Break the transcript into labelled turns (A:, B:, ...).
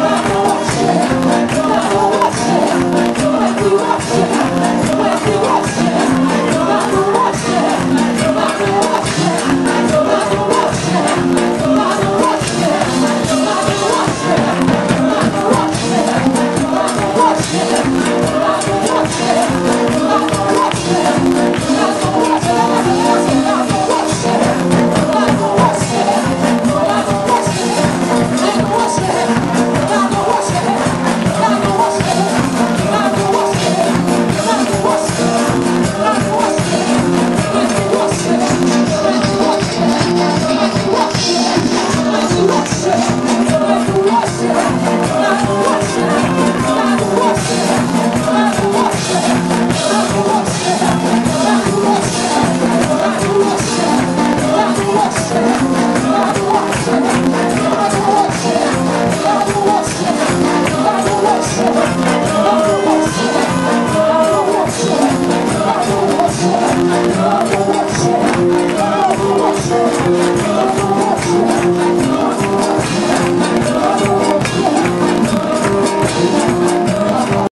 A: 감사합니다.